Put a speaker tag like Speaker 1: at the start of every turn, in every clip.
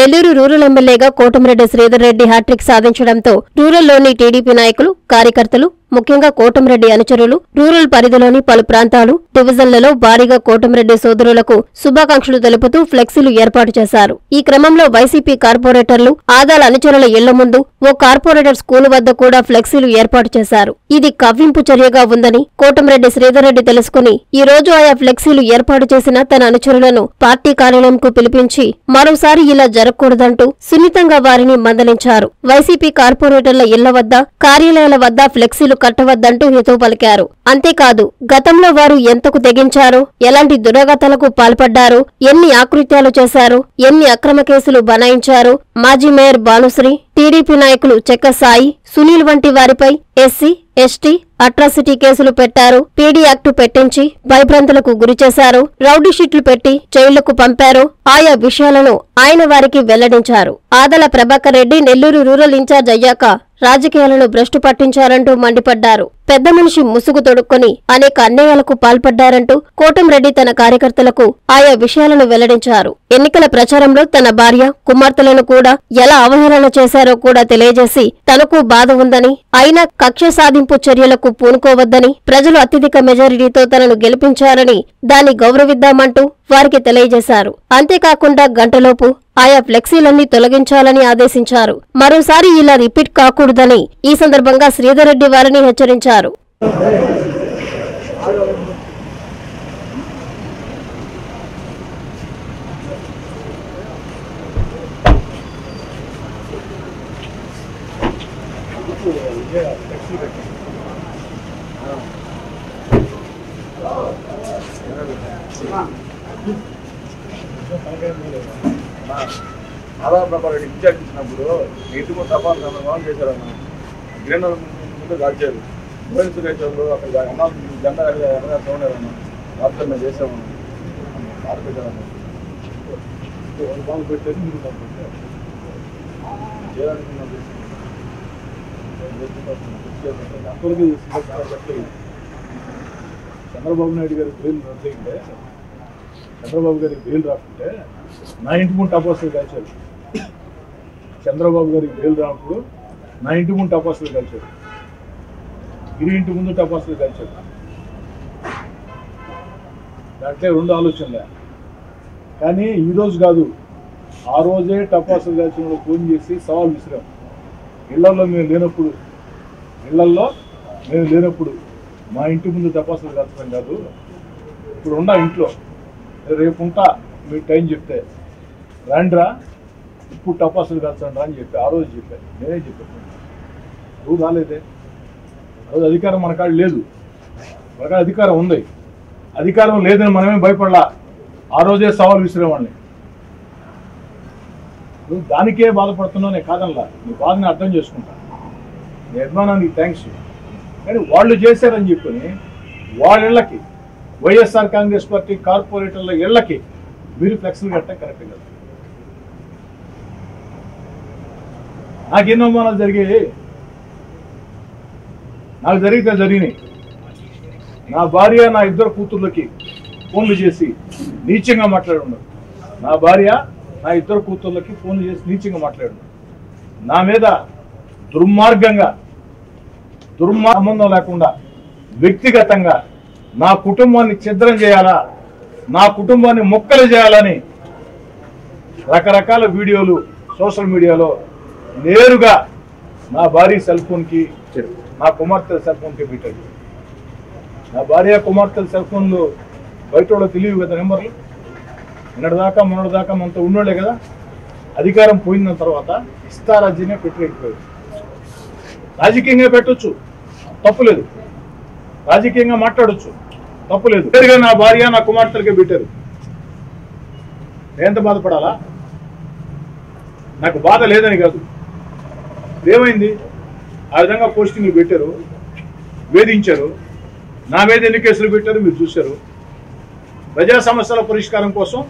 Speaker 1: Nellore rural ఎమ్మెల్యేగా Kotamreddy Sridhar Reddy hat trick సాధించడంతో రూరల్లోని TDP నాయకులు కార్యకర్తలు ముఖ్యంగా కోటంరెడ్డి అనుచరులు రూరల్ పరిధిలోని పలు ప్రాంతాలు డివిజన్లలో భారీగా కోటంరెడ్డి సోదరులకు శుభాకాంక్షలు తెలుపుతూ ఫ్లెక్సీలు ఏర్పాటు చేశారు. ఈ క్రమంలో వైసీపీ కార్పొరేటర్లు ఆదాల అనుచరుల ఇళ్ళ ముందు ఓ కార్పొరేటర్ స్కూల్ వద్ద కూడా ఫ్లెక్సీలు ఏర్పాటు చేశారు. ఇది కవ్వింపు చర్యగా ఉందని కోటంరెడ్డి శ్రీధర్రెడ్డి తెలుసుకుని ఈ రోజు ఆయా ఫ్లెక్సీలు ఏర్పాటు చేసిన తన అనుచరులను పార్టీ కార్యాలయంకు పిలిపించి మరోసారి ఇలా జరగకూడదంటూ సున్నితంగా వారిని మందలించారు. వైసీపీ కార్పొరేటర్ల ఇళ్ళ వద్ద కార్యాలయాల వద్ద ఫ్లెక్సీలు కట్టవద్దంటూ హితవు పలికారు. అంతేకాదు గతంలో వారు ఎంతకు తెగించారు? ఎలాంటి దురాగతాలకు పాల్పడ్డారు? ఎన్ని ఆకృత్యాలు చేశారు? ఎన్ని అక్రమ కేసులు బనాయించారు? మాజీ మేయర్ భానుశ్రీ టీడీపీ నాయకులు చెక్క సాయి సునీల్ వంటి వారిపై ఎస్సీ ఎస్టీ అట్రాసిటీ కేసులు పెట్టారు. పీడీ యాక్టు పెట్టించి భయభ్రాంతులకు గురిచేశారు రౌడీషీట్లు పెట్టి జైళ్ళకు పంపారు. ఆయా విషయాలను ఆయన వారికి వెల్లడించారు. ఆదల ప్రభాకర్ రెడ్డి నెల్లూరు రూరల్ ఇన్ఛార్జ్ అయ్యాక రాజకీయాలను భ్రష్టు పట్టించారంటూ మండిపడ్డారు. పెద్ద మనిషి ముసుగు తొడుక్కొని అనేక అన్యాయాలకు పాల్పడ్డారంటూ కోటంరెడ్డి తన కార్యకర్తలకు ఆయా విషయాలను వెల్లడించారు. ఎన్నికల ప్రచారంలో తన భార్య కుమార్తెలను కూడా ఎలా అవహేళన చేశారో కూడా తెలియజేసి తనకు బాధ ఉందని అయినా కక్ష సాధింపు చర్యలకు పూనుకోవద్దని ప్రజలు అత్యధిక మెజారిటీతో తనను గెలిపించారని దాన్ని గౌరవిద్దామంటూ వారికి తెలియజేశారు. అంతేకాకుండా గంటలోపు ఆయా ఫ్లెక్సీలన్నీ తొలగించాలని ఆదేశించారు. మరోసారి ఇలా రిపీట్ కాకూడదని ఈ సందర్భంగా శ్రీధర్ రెడ్డి వారిని హెచ్చరించారు.
Speaker 2: ఆధార్ ప్రకారం ఇన్ఛార్జ్ ఇచ్చినప్పుడు నీటికి తపాలు బాగా చేశారన్న గ్రీన్ ముందు కాల్చారు గోవింద సురేష్ వాళ్ళు అక్కడ అమ్మ జెండా ఎక్కడ చూడలేదన్న రాత్రి మేము చేసాము బాధ పెట్టారన్న చేయాలనుకున్నాం చంద్రబాబు నాయుడు గారి బెయిల్ రద్దయింటే చంద్రబాబు గారికి బెయిల్ రాకుంటే నా ఇంటి ముందు టపాసులు కాల్చారు. చంద్రబాబు గారికి బెయిల్ రానప్పుడు నా ఇంటి ముందు టపాసులు కాల్చారు. ఇరు ఇంటి ముందు టపాసులు కాల్చారు. దాంట్లో రెండు ఆలోచనలే. కానీ ఈరోజు కాదు ఆ రోజే టపాసులు కాల్చిన ఫోన్ చేసి సవాల్ విసిరాం. ఇళ్ళలో మేము లేనప్పుడు ఇళ్ళలో మేము లేనప్పుడు మా ఇంటి ముందు టపాసులు కాల్చడం కాదు. ఇప్పుడు ఉండా ఇంట్లో రేపు ఉంటా మీరు టైం చెప్తే. రండ్రా ఇప్పుడు టపాసులు కాల్చండి అని చెప్పి ఆ రోజు చెప్పాను నేనే చెప్పాను నువ్వు రాలేదే. ఆ రోజు అధికారం మన కాడ లేదు. మన కాడ అధికారం ఉంది. అధికారం లేదని మనమే భయపడలా. ఆ రోజే సవాల్ విసిరేవాడిని. నువ్వు దానికే బాధపడుతున్నావు నేను కాదనలా. నీ బాధని అర్థం చేసుకుంటా. నీ అభిమానానికి థ్యాంక్స్ కానీ వాళ్ళు చేశారని చెప్పుకొని వాళ్ళ ఇళ్ళకి వైఎస్ఆర్ కాంగ్రెస్ పార్టీ కార్పొరేటర్ల ఇళ్ళకి మీరు ఫ్లెక్స్లు కట్టడం కరెక్ట్ కదా. నాకెన్నో అవమానాలు జరిగాయి. నాకు జరిగితే జరిగినాయి. నా భార్య నా ఇద్దరు కూతుర్లకి ఫోన్లు చేసి నీచంగా మాట్లాడు నా భార్య నా ఇద్దరు కూతుర్లకి ఫోన్లు చేసి నీచంగా మాట్లాడు నా మీద దుర్మార్గంగా దుర్మా సంబంధం లేకుండా వ్యక్తిగతంగా నా కుటుంబాన్ని ఛిద్రం చేయాలా? నా కుటుంబాన్ని మొక్కలు చేయాలని రకరకాల వీడియోలు సోషల్ మీడియాలో నేరుగా నా భార్య సెల్ ఫోన్కి నా కుమార్తె సెల్ ఫోన్కి పెట్టాడు. నా భార్య కుమార్తెల సెల్ ఫోన్లు బయట వాళ్ళు తెలియవు కదా నెంబర్లు? నిన్నటి దాకా మొన్నటి దాకా మనతో ఉన్నోళ్ళే కదా? అధికారం పోయిన తర్వాత ఇస్తారాజ్యమే పెట్టలేకపోయాడు రాజకీయంగా పెట్టొచ్చు. తప్పులేదు రాజకీయంగా మాట్లాడొచ్చు. తప్పులేదు. నేరుగా నా భార్య నా కుమార్తెలకే పెట్టారు. నేను ఎంత బాధపడాలా? నాకు బాధ లేదని కాదు. ఏమైంది? ఆ విధంగా పోస్టింగ్లు పెట్టారు వేధించారు. నా మీద ఎన్ని కేసులు పెట్టారు మీరు చూశారు. ప్రజా సమస్యల పరిష్కారం కోసం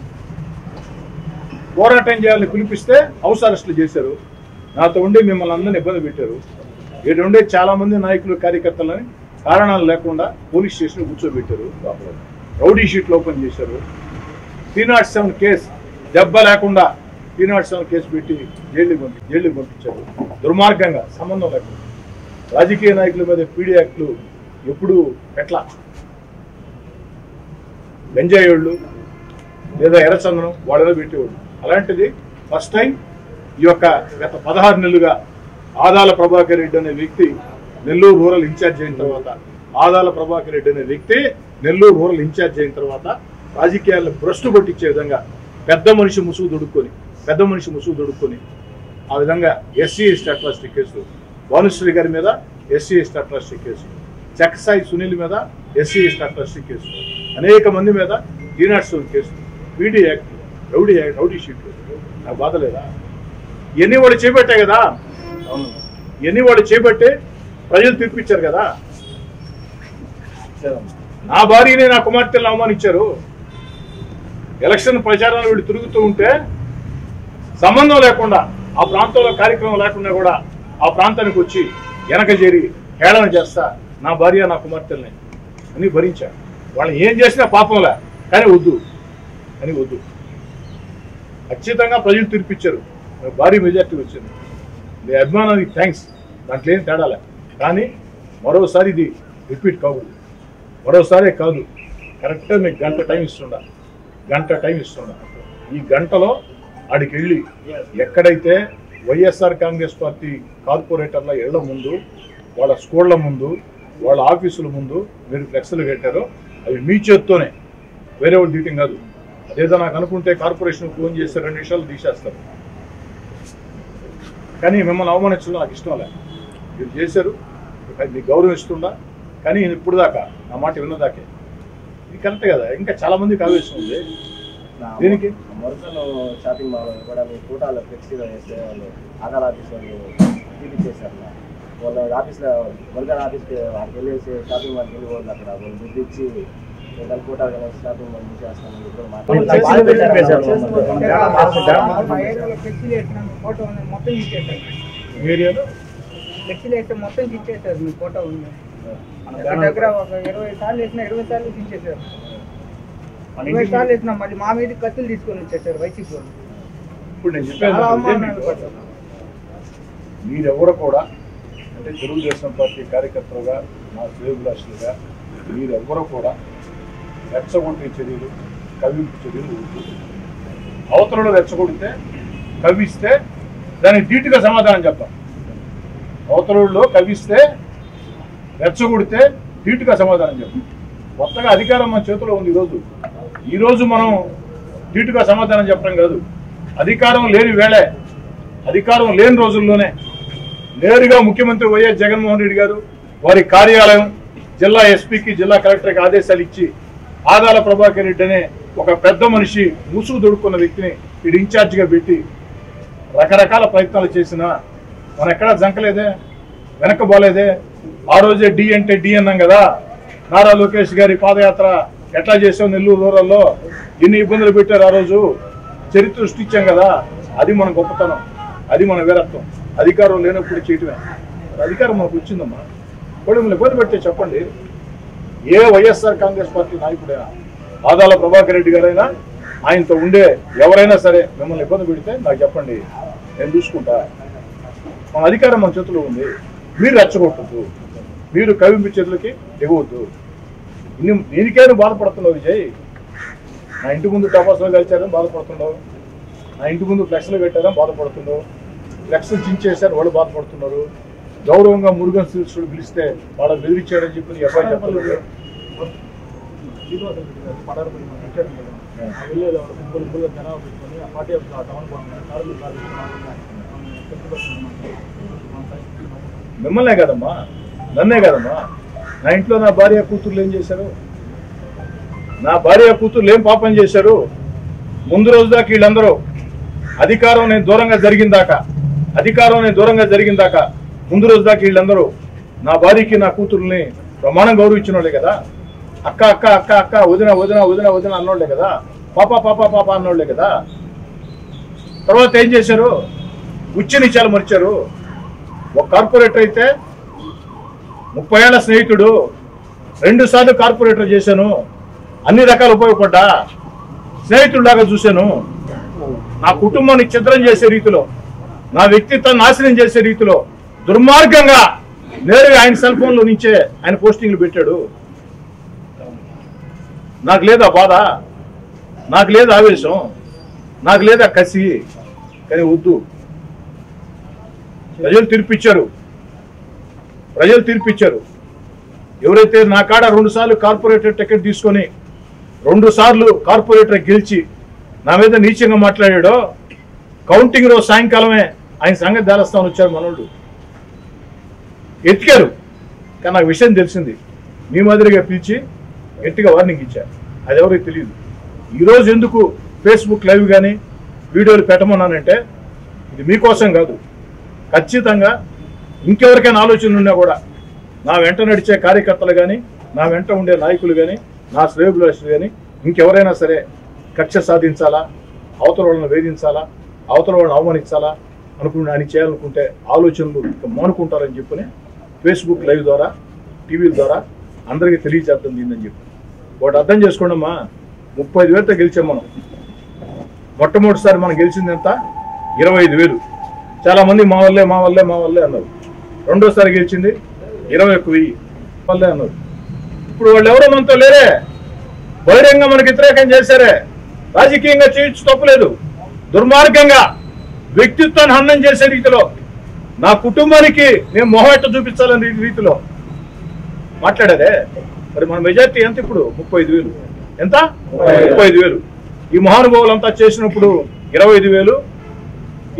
Speaker 2: పోరాటం చేయాలని పిలిపిస్తే హౌస్ అరెస్టులు చేశారు. నాతో ఉండి మిమ్మల్ని అందరిని ఇబ్బంది పెట్టారు. ఇక్కడ ఉండే చాలా మంది నాయకులు కార్యకర్తలని కారణాలు లేకుండా పోలీస్ స్టేషన్ కూర్చోబెట్టారు రౌడీ షీట్లు ఓపెన్ చేశారు. త్రీ నాట్ సెవెన్ కేసు దెబ్బ లేకుండా ఈనాడు సెవెన్ కేసు పెట్టి జైలు పంపి జైలు పంపించారు. దుర్మార్గంగా సంబంధం లేకుండా. రాజకీయ నాయకుల మీద పీడీ యాక్ట్లు ఎప్పుడు ఎట్లా గంజాయోళ్ళు వాళ్ళు లేదా ఎర్రచందనం వాళ్ళలో పెట్టేవాళ్ళు. అలాంటిది ఫస్ట్ టైం ఈ యొక్క గత పదహారు నెలలుగా ఆదాల ప్రభాకర్ రెడ్డి అనే వ్యక్తి నెల్లూరు రూరల్ ఇన్ఛార్జ్ అయిన తర్వాత ఆదాల ప్రభాకర్ రెడ్డి అనే వ్యక్తి నెల్లూరు రూరల్ ఇన్ఛార్జ్ అయిన తర్వాత రాజకీయాలను భ్రష్టు పట్టించే విధంగా పెద్ద మనిషి ముసుగు దొడుక్కొని పెద్ద మనిషి ముసుగు దొడుక్కొని ఆ విధంగా SC ST atrocity case Bhanushree గారి మీద SC ST atrocity case Chaksai Sunil మీద ఎస్సీ ఎస్టీ అట్రాసిటీ కేసు అనేక మంది మీద ఈనాడు case PD act rowdy act rowdy sheet నాకు బాధ లేదా ఇవన్నీ వాళ్ళు చేపట్టాయి కదా? ఇవన్నీ వాళ్ళు చేపట్టే ప్రజలు తీర్పిచ్చారు కదా. నా భార్యని నా కుమార్తెలను అవమానించారు. ఎలక్షన్ ప్రచారాలు వీళ్ళు తిరుగుతూ ఉంటే సంబంధం లేకుండా ఆ ప్రాంతంలో కార్యక్రమం లేకుండా కూడా ఆ ప్రాంతానికి వచ్చి వెనక చేరి హేళన చేస్తా నా భార్య నా కుమార్తెల్ని అని భరించా వాళ్ళని ఏం చేసినా పాపంలే కానీ వద్దు అని వద్దు. ఖచ్చితంగా ప్రజలు తీర్పిచ్చారు. భారీ మెజార్టీ వచ్చింది. మీ అభిమానానికి థ్యాంక్స్ దాంట్లో ఏం తేడాలే కానీ మరోసారి ఇది రిపీట్ కావద్దు మరోసారి కాదు కరెక్ట్గా మీకు గంట టైం ఇస్తుండా గంట టైం ఇస్తుండా ఈ గంటలో ఆడికి వెళ్ళి ఎక్కడైతే వైఎస్ఆర్ కాంగ్రెస్ పార్టీ కార్పొరేటర్ల ఇళ్ళ ముందు వాళ్ళ స్కూళ్ళ ముందు వాళ్ళ ఆఫీసుల ముందు మీరు ఫ్లెక్స్లు కట్టారో అవి మీ చేత్తోనే. వేరే వాళ్ళు తీయటం కాదు. అదేదో నాకు అనుకుంటే కార్పొరేషన్ ఫోన్ చేస్తే రెండు నిమిషాలు తీసేస్తారు. కానీ మిమ్మల్ని అవమానించడం నాకు ఇష్టం లేదు. మీరు చేశారు. మీకు గౌరవం ఇస్తుందా కానీ నేను ఇప్పుడు దాకా నా మాట విన్నదాకే. ఇది కరెక్ట్ కదా? ఇంకా చాలా మందికి ఆవేశం ఉంది. దేనికి?
Speaker 3: మొరసలో షాపింగ్ మాల్ కూడా మీ ఫోటోలో ఫ్లెక్సీలో వేస్తే వాళ్ళు ఆధార్ ఆఫీస్ వాళ్ళు చూపించేశారు నా. వాళ్ళ ఆఫీస్లో మురగల్ ఆఫీస్కి వాళ్ళకి వెళ్ళేసి షాపింగ్ మాల్కి వెళ్ళి వాళ్ళు అక్కడ వాళ్ళు దుడ్డు ఇచ్చి షాపింగ్ మాల్ మూసేస్తామని
Speaker 4: ఫ్లెక్సీలు వేస్తే మొత్తం ఇచ్చేసారు మీ ఫోటో ఉంది దగ్గర ఒక ఇరవై సార్లు వేసినా ఇరవై సార్లు తీసేసారు ఇరవై సార్లు వేసినా మళ్ళీ మా మీద కత్తులు తీసుకొని వచ్చేసారు వైసీపీ వాళ్ళు
Speaker 2: ఇప్పుడు నేను. మీరెవరు కూడా అంటే తెలుగుదేశం పార్టీ కార్యకర్తలుగా మా శ్రేయోభిలాషులుగా మీరెవరు కూడా రెచ్చగొట్టే చర్యలు కవింపు చర్యలు. అవతలలో రెచ్చగొడితే కవిస్తే దానికి ధీటుగా సమాధానం చెప్తాం అవతలలో కవిస్తే రెచ్చగొడితే ధీటుగా సమాధానం చెప్పు. కొత్తగా అధికారం మన చేతిలో ఉంది ఈరోజు. ఈరోజు మనం ధీటుగా సమాధానం చెప్పడం కాదు. అధికారం లేని వేళే అధికారం లేని రోజుల్లోనే నేరుగా ముఖ్యమంత్రి వైఎస్ జగన్మోహన్ రెడ్డి గారు వారి కార్యాలయం జిల్లా ఎస్పీకి జిల్లా కలెక్టర్కి ఆదేశాలు ఇచ్చి ఆదాల ప్రభాకర్ రెడ్డి అనే ఒక పెద్ద మనిషి ముసుగు దొడుక్కున్న వ్యక్తిని వీడు ఇన్ఛార్జిగా పెట్టి రకరకాల ప్రయత్నాలు చేసినా మనం ఎక్కడా జంకలేదే వెనకబోలేదే ఆ రోజే డి అంటే డి అన్నాం కదా. నారా లోకేష్ గారి పాదయాత్ర ఎట్లా చేసాం నెల్లూరు రూరల్లో? ఎన్ని ఇబ్బందులు పెట్టారు ఆ రోజు? చరిత్ర సృష్టించాం కదా. అది మన గొప్పతనం. అది మన వీరత్వం. అధికారం లేనప్పుడు చేయటమే. అధికారం మనకు వచ్చిందమ్మా. ఇప్పుడు మిమ్మల్ని ఇబ్బంది పెడితే చెప్పండి. ఏ వైఎస్ఆర్ కాంగ్రెస్ పార్టీ నాయకుడైనా ఆదాల ప్రభాకర్ రెడ్డి గారైనా ఆయనతో ఉండే ఎవరైనా సరే మిమ్మల్ని ఇబ్బంది పెడితే నాకు చెప్పండి. నేను చూసుకుంటా. మన అధికారం మన చేతిలో ఉంది. మీరు రెచ్చగొట్టద్దు. మీరు కవింపు చేతులకి దిగవద్దు ఇన్ని దీనికే నువ్వు బాధపడుతున్నావు విజయ్? నా ఇంటి ముందు టపాసులు కలిచారని బాధపడుతున్నావు. నా ఇంటి ముందు ఫ్లెక్స్లు పెట్టారని బాధపడుతున్నావు. ఫ్లెక్స్లు చించేశారు వాళ్ళు బాధపడుతున్నారు. గౌరవంగా మురుగన్ శిల్సుడు పిలిస్తే వాళ్ళ బెదిరించాడని చెప్పి అబ్బాయి చెప్పలేదు మిమ్మల్నే కదమ్మా నన్నే కదమ్మా. నా ఇంట్లో నా భార్య కూతుర్లు ఏం చేశారు? నా భార్య కూతుర్లు ఏం పాపం చేశారు? ముందు రోజు దాకా వీళ్ళందరూ అధికారం నేను దూరంగా జరిగిందాక అధికారం నేను దూరంగా జరిగిందాక ముందు రోజు దాకా వీళ్ళందరూ నా భార్యకి నా కూతుర్ని ప్రమాణం గౌరవించినోళ్ళే కదా. అక్క అక్క అక్క అక్క వదిన వదిన వదిన వదిన అన్నోళ్ళే కదా. పాప పాప పాప అన్నోళ్ళే కదా. తర్వాత ఏం చేశారు? ఉచ్చ నిత్యాలు మరిచారు. ఒక కార్పొరేటర్ అయితే ముప్పై ఏళ్ళ స్నేహితుడు రెండు సార్లు కార్పొరేటర్ చేశాను. అన్ని రకాలు ఉపయోగపడ్డా. స్నేహితుడిలాగా చూశాను. నా కుటుంబాన్ని చిత్రం చేసే రీతిలో నా వ్యక్తిత్వాన్ని నాశనం చేసే రీతిలో దుర్మార్గంగా నేరుగా ఆయన సెల్ ఫోన్లో నుంచే ఆయన పోస్టింగ్లు పెట్టాడు. నాకు లేదా బాధ నాకు లేదు ఆవేశం నాకు లేదా కసి కానీ వద్దు. ప్రజలు తీర్పిచ్చారు. ప్రజలు తీర్పిచ్చారు. ఎవరైతే నా కాడ రెండు సార్లు కార్పొరేటర్ టికెట్ తీసుకొని రెండు సార్లు కార్పొరేటర్ గెలిచి నా మీద నీచంగా మాట్లాడాడో కౌంటింగ్ రోజు సాయంకాలమే ఆయన సంగతి దేవస్థానం వచ్చారు మనోళ్ళు. ఎతికారు. కానీ నాకు విషయం తెలిసింది. మీ మాదిరిగా పిలిచి గట్టిగా వార్నింగ్ ఇచ్చారు. అది ఎవరికి తెలియదు. ఈరోజు ఎందుకు ఫేస్బుక్ లైవ్ కానీ వీడియోలు పెట్టమన్నానంటే ఇది మీకోసం కాదు. ఖచ్చితంగా ఇంకెవరికైనా ఆలోచనలు ఉన్నా కూడా నా వెంట నడిచే కార్యకర్తలు కానీ నా వెంట ఉండే నాయకులు కానీ నా శ్రేయబులస్తులు కానీ ఇంకెవరైనా సరే కక్ష సాధించాలా అవతల వాళ్ళని వేధించాలా అవతల వాళ్ళని అవమానించాలా అనుకుని అని చేయాలనుకుంటే ఆలోచనలు మానుకుంటారని చెప్పని ఫేస్బుక్ లైవ్ ద్వారా టీవీల ద్వారా అందరికీ తెలియజేద్దాం దీన్ని చెప్పి. వాటి అర్థం చేసుకోండమ్మా ముప్పై ఐదు వేలతో గెలిచాం మనం. మొట్టమొదటిసారి మనం గెలిచింది ఎంత? ఇరవై ఐదు వేలు. చాలా మంది మా వల్లే మా వల్లే మా వల్లే అన్నారు. రెండోసారి గెలిచింది ఇరవై ఒక్క వెయ్యి వల్లే అన్నారు. ఇప్పుడు వాళ్ళు ఎవరో మనతో లేరే. బహిరంగ మనకి వ్యతిరేకం చేశారే. రాజకీయంగా చేయొచ్చు తప్పలేదు దుర్మార్గంగా వ్యక్తిత్వాన్ని హన్నం చేసే రీతిలో నా కుటుంబానికి నేను మొహెట్ట చూపించాలని రీతిలో మాట్లాడారే. మరి మన మెజార్టీ ఎంత ఇప్పుడు? ముప్పై ఐదు వేలు. ఎంత? ముప్పై ఐదు వేలు. ఈ మహానుభావులంతా చేసినప్పుడు ఇరవై ఐదు వేలు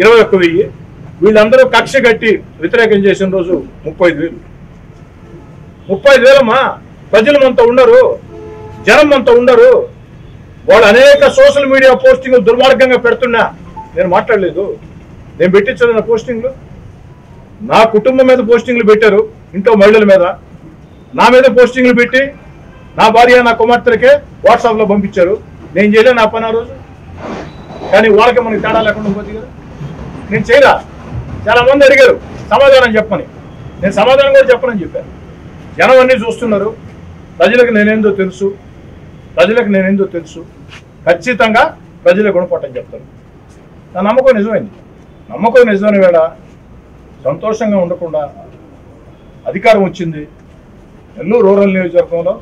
Speaker 2: ఇరవై ఒక్క వెయ్యి. వీళ్ళందరూ కక్ష కట్టి వ్యతిరేకం చేసిన రోజు ముప్పై ఐదు వేలు. ముప్పై ఐదు వేలమ్మా. ప్రజలు అంతా ఉండరు. జనం అంతా ఉండరు. వాళ్ళు అనేక సోషల్ మీడియా పోస్టింగ్ దుర్మార్గంగా పెడుతున్నా. నేను మాట్లాడలేదు. నేను పెట్టించాను నా పోస్టింగ్లు. నా కుటుంబం మీద పోస్టింగ్లు పెట్టారు. ఇంట్లో మహిళల మీద. నా మీద పోస్టింగ్లు పెట్టి నా భార్య నా కుమార్తెలకే వాట్సాప్లో పంపించారు. నేను చేయలే నా పని ఆ రోజు. కానీ వాళ్ళకి మనకి తేడా లేకుండా పోతుంది కదా. నేను చేయరా చాలా మంది అడిగారు సమాధానం చెప్పని నేను సమాధానం కూడా చెప్పనని చెప్పాను. జనం అన్నీ చూస్తున్నారు. ప్రజలకు నేనేందో తెలుసు. ప్రజలకు నేనేందో తెలుసు. ఖచ్చితంగా ప్రజలకు గుణపట్టని చెప్తాను. నా నమ్మకం నిజమైంది. నమ్మకం నిజమైన వేళ సంతోషంగా ఉండకుండా అధికారం వచ్చింది. నెల్లూరు రూరల్ నియోజకవర్గంలో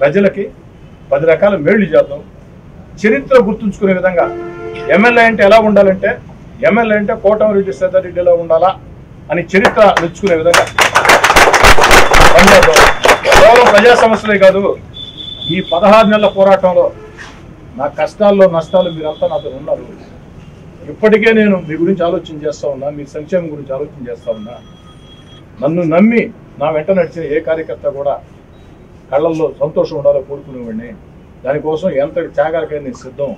Speaker 2: ప్రజలకి పది రకాల మేళ్ళు చేద్దాం. చరిత్ర గుర్తుంచుకునే విధంగా ఎమ్మెల్యే అంటే ఎలా ఉండాలంటే ఎమ్మెల్యే అంటే కోటమిరెడ్డి సీతారెడ్డిలో ఉండాలా అని చరిత్ర మెచ్చుకునే విధంగా. కేవలం ప్రజా సమస్యలే కాదు ఈ పదహారు నెలల పోరాటంలో నా కష్టాల్లో నష్టాలు మీరంతా నాతో ఉన్నారు. ఇప్పటికే నేను మీ గురించి ఆలోచన చేస్తూ ఉన్నా మీ సంక్షేమం గురించి ఆలోచన చేస్తూ ఉన్నా. నన్ను నమ్మి నా వెంట నడిచిన ఏ కార్యకర్త కూడా కళ్ళల్లో సంతోషం ఉండాలో కోరుకునేవాడిని. దానికోసం ఎంత త్యాగాలకైనా నేను సిద్ధం.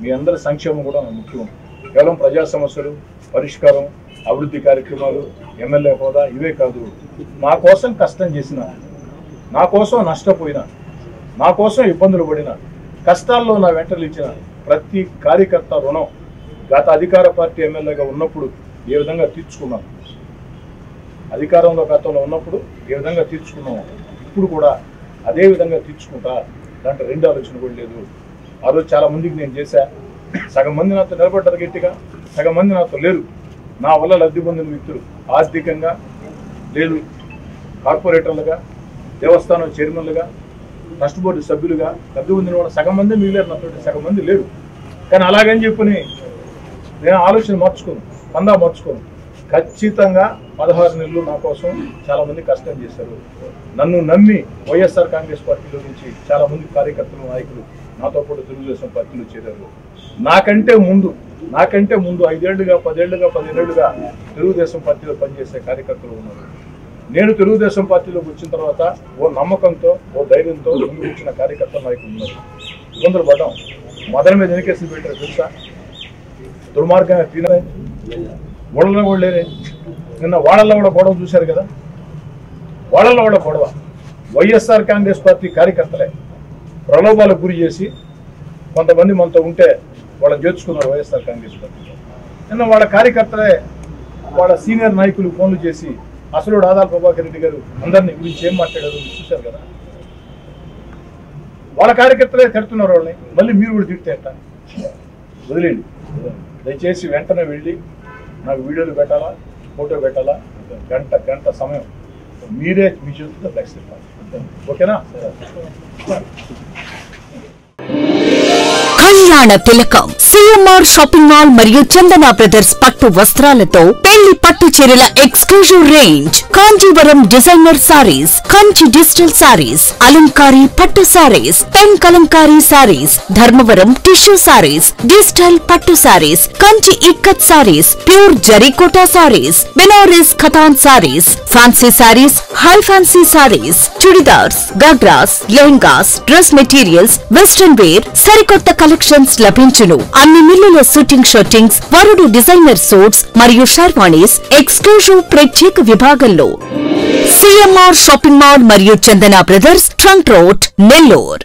Speaker 2: మీ అందరి సంక్షేమం కూడా నాకు ముఖ్యం. కేవలం ప్రజా సమస్యలు పరిష్కారం అభివృద్ధి కార్యక్రమాలు ఎమ్మెల్యే హోదా ఇవే కాదు. నా కోసం కష్టం చేసిన నా కోసం నష్టపోయిన నా కోసం ఇబ్బందులు పడిన కష్టాల్లో నా వెంటలిచ్చిన ప్రతి కార్యకర్త రుణం గత అధికార పార్టీ ఎమ్మెల్యేగా ఉన్నప్పుడు ఏ విధంగా తీర్చుకున్నాను అధికారంలో గతంలో ఉన్నప్పుడు ఏ విధంగా తీర్చుకున్నాము ఇప్పుడు కూడా అదే విధంగా తీర్చుకుంటా? దాంట్లో రెండు ఆలోచన కూడా లేదు. ఆ రోజు చాలా మందికి నేను చేశా. సగం మంది నాతో నిలబడ్డారు గట్టిగా సగం మంది నాతో లేరు. నా వల్ల లబ్ధి పొందిన వ్యక్తులు ఆర్థికంగా లేదు కార్పొరేటర్లుగా దేవస్థానం చైర్మన్లుగా ట్రస్ట్ బోర్డు సభ్యులుగా లబ్ధి పొందిన వాళ్ళు సగం మంది మిగిలేరు. నాతో సగం మంది లేరు. కానీ అలాగని చెప్పని నేను ఆలోచన మార్చుకోను పందా మార్చుకోను. ఖచ్చితంగా పదహారు నెలలు నా కోసం చాలామంది కష్టం చేశారు. నన్ను నమ్మి వైఎస్ఆర్ కాంగ్రెస్ పార్టీలో నుంచి చాలామంది కార్యకర్తలు నాయకులు నాతో పాటు తెలుగుదేశం పార్టీలో చేరారు. నాకంటే ముందు నాకంటే ముందు ఐదేళ్ళుగా పదేళ్ళుగా పదిహేనేళ్ళుగా తెలుగుదేశం పార్టీలో పనిచేసే కార్యకర్తలు ఉన్నారు. నేను తెలుగుదేశం పార్టీలోకి వచ్చిన తర్వాత ఓ నమ్మకంతో ఓ ధైర్యంతో ముందుకు వచ్చిన కార్యకర్త నాయకులు ఉన్నారు. ఇబ్బందులు పడ్డాం. మదన మీద ఎన్ని కేసులు పెట్టారు తెలుసా? దుర్మార్గంగా తినరే ఓడల్లో కూడా లేరే. నిన్న వాడల్లో కూడా గొడవ చూశారు కదా? వాడల్లో కూడా గొడవ. వైఎస్ఆర్ కాంగ్రెస్ పార్టీ కార్యకర్తలే. ప్రలోభాలకు గురి చేసి కొంతమంది మనతో ఉంటే వాళ్ళని చేర్చుకున్నారు వైఎస్ఆర్ కాంగ్రెస్ పార్టీ. నిన్న వాళ్ళ కార్యకర్తలే వాళ్ళ సీనియర్ నాయకులు ఫోన్లు చేసి అసలు ఆదాల ప్రభాకర్ రెడ్డి గారు అందరినీ గురించి ఏం మాట్లాడారు చూశారు కదా. వాళ్ళ కార్యకర్తలే తిడుతున్నారు వాళ్ళని. మళ్ళీ మీరు కూడా తిడితే ఎట్ట వదిలేండి దయచేసి వెంటనే వెళ్ళి నాకు వీడియోలు పెట్టాలా ఫోటో పెట్టాలా? గంట గంట సమయం. మీరే మీ చేతులతో ఫ్లెక్స్ ఇవ్వాలి ఓకేనా?
Speaker 5: కళ్యాణ తిలకం సిఎంఆర్ షాపింగ్ మాల్ మరియు చందన బ్రదర్స్ పట్టు వస్త్రాలతో పెళ్ళి పట్టు చీరల exclusive range. Kanjeevaram designer saris Kanchi digital saris Alankari పట్టు saris pen Kalamkari saris Dharmavaram tissue saris digital పట్టు saris Kanchi ikat saris pure Zarikota saris Banaras Katan saris fancy saris high fancy saris churidars ghagras lehengas dress materials western wear సరికొత్త collections లభించును. అన్ని మిల్లుల suiting shirtings వరుడు designer suits మరియు sherwanis exclusive ప్రత్యేక విభాగంలో. CMR shopping mall మరియు Chandana brothers trunk road Nellore.